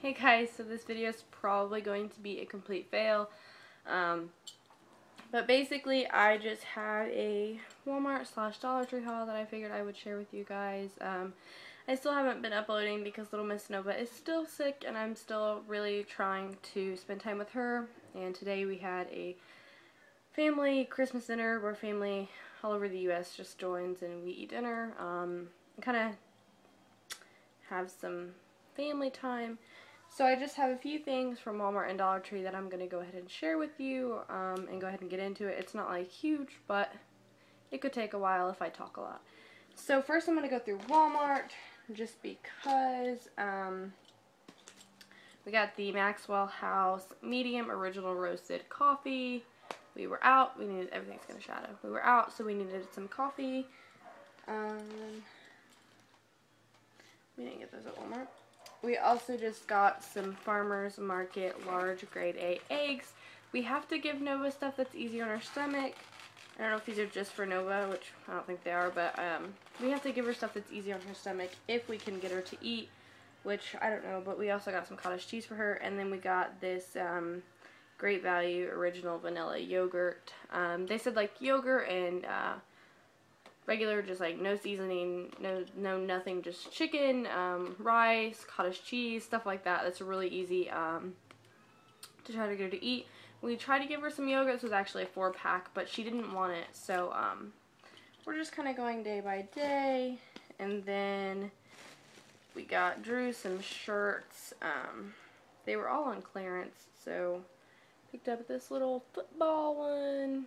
Hey guys, so this video is probably going to be a complete fail. Um, but basically, I just had a Walmart slash Dollar Tree haul that I figured I would share with you guys. Um, I still haven't been uploading because little Miss Nova is still sick and I'm still really trying to spend time with her. And today we had a family Christmas dinner where family all over the U.S. just joins and we eat dinner. Um, kind of have some family time. So I just have a few things from Walmart and Dollar Tree that I'm going to go ahead and share with you um, and go ahead and get into it. It's not like huge, but it could take a while if I talk a lot. So first I'm going to go through Walmart just because um, we got the Maxwell House medium original roasted coffee. We were out. We needed, everything's going to shadow. We were out, so we needed some coffee. Um, we didn't get those at Walmart. We also just got some Farmer's Market large grade A eggs. We have to give Nova stuff that's easy on her stomach. I don't know if these are just for Nova, which I don't think they are, but um, we have to give her stuff that's easy on her stomach if we can get her to eat, which I don't know, but we also got some cottage cheese for her, and then we got this um, great value original vanilla yogurt. Um, they said like yogurt and uh, regular, just like no seasoning, no no nothing, just chicken, um, rice, cottage cheese, stuff like that. That's really easy um, to try to get her to eat. We tried to give her some yogurt. This was actually a four pack, but she didn't want it. So um, we're just kind of going day by day. And then we got Drew some shirts. Um, they were all on clearance, so picked up this little football one.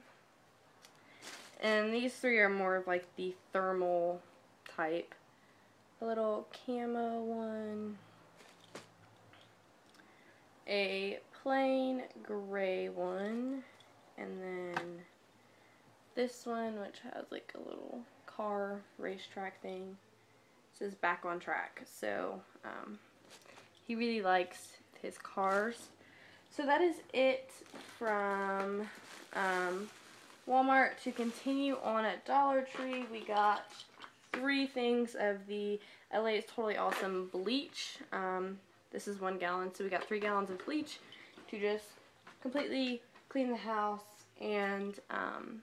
And these three are more of like the thermal type. A little camo one. A plain gray one. And then this one, which has like a little car racetrack thing. This is back on track. So, um, he really likes his cars. So that is it from um, Walmart. To continue on at Dollar Tree, we got three things of the LA is Totally Awesome bleach. Um, this is one gallon, so we got three gallons of bleach to just completely clean the house and um,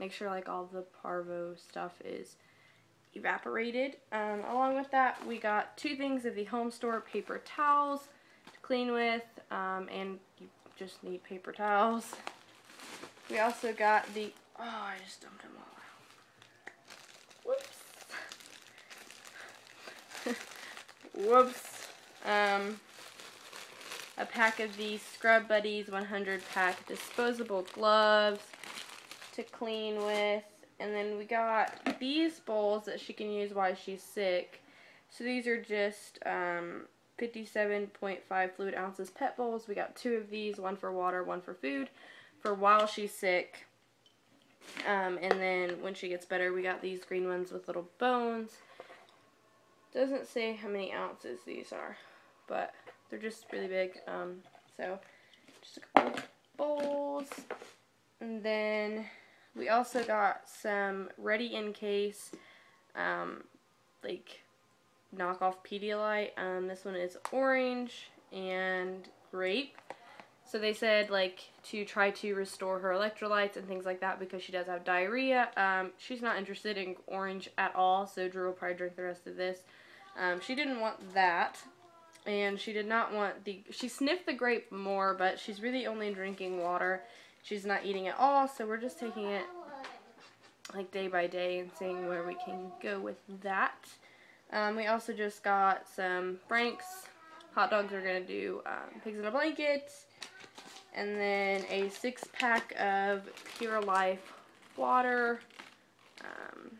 make sure like all the parvo stuff is evaporated. Um, along with that, we got two things of the Home Store paper towels to clean with, um, and you just need paper towels. We also got the, oh, I just dumped them all out. Whoops. Whoops. Um, a pack of these Scrub Buddies 100 pack disposable gloves to clean with. And then we got these bowls that she can use while she's sick. So these are just um, 57.5 fluid ounces pet bowls. We got two of these, one for water, one for food, for while she's sick. Um, and then when she gets better, we got these green ones with little bones. Doesn't say how many ounces these are, but they're just really big. Um, so just a couple of bowls. And then we also got some ready in case, um, like knockoff Pedialyte. Um, this one is orange and grape. So they said like to try to restore her electrolytes and things like that because she does have diarrhea. Um, she's not interested in orange at all, so Drew will probably drink the rest of this. Um, she didn't want that, and she did not want the. She sniffed the grape more, but she's really only drinking water. She's not eating at all, so we're just taking it like day by day and seeing where we can go with that. Um, we also just got some Frank's hot dogs. We're gonna do um, pigs in a blanket, and then a six pack of Pure Life water, um,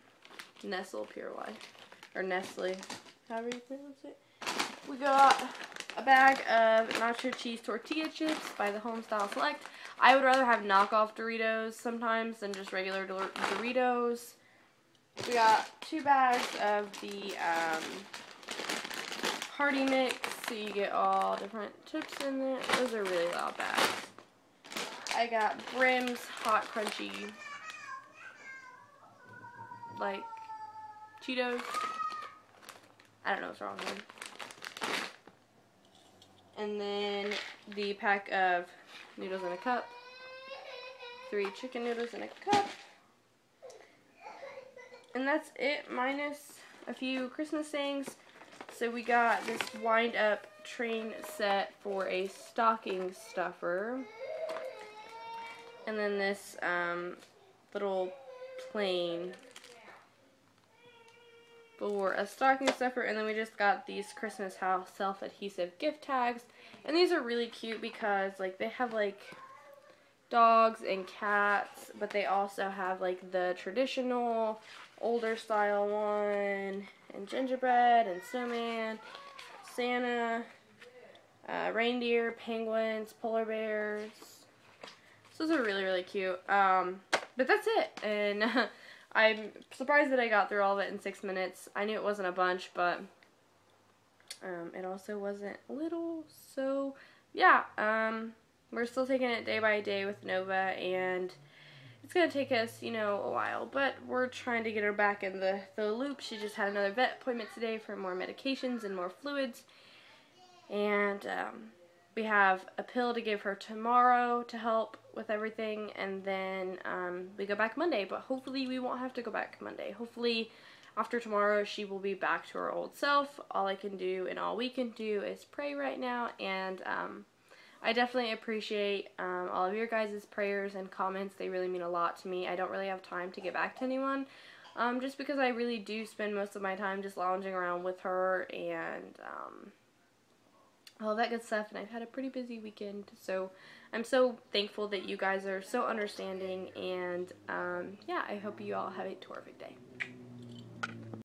Nestle Pure Life or Nestle, however you pronounce it. We got a bag of nacho cheese tortilla chips by the Homestyle Select. I would rather have knockoff Doritos sometimes than just regular Doritos. We got two bags of the um, Hearty Mix, so you get all different chips in there. Those are really loud bags. I got Brim's Hot Crunchy, like, Cheetos. I don't know what's wrong with them. And then the pack of noodles in a cup. Three chicken noodles in a cup. And that's it, minus a few Christmas things. So we got this wind up train set for a stocking stuffer. And then this um, little plane for a stocking stuffer. And then we just got these Christmas house self-adhesive gift tags. And these are really cute because like they have like dogs and cats, but they also have like the traditional older style one and gingerbread and snowman, Santa, uh, reindeer, penguins, polar bears. So those are really, really cute. Um, but that's it. And I'm surprised that I got through all of it in six minutes. I knew it wasn't a bunch, but um, it also wasn't little. So, yeah, um, we're still taking it day by day with Nova, and it's going to take us, you know, a while. But we're trying to get her back in the, the loop. She just had another vet appointment today for more medications and more fluids. And um, we have a pill to give her tomorrow to help with everything, and then um, we go back Monday. But hopefully, we won't have to go back Monday. Hopefully, after tomorrow, she will be back to her old self. All I can do and all we can do is pray right now, and um, I definitely appreciate um, all of your guys' prayers and comments. They really mean a lot to me. I don't really have time to get back to anyone. Um, just because I really do spend most of my time just lounging around with her and um, all that good stuff and I've had a pretty busy weekend so I'm so thankful that you guys are so understanding and um, yeah I hope you all have a terrific day.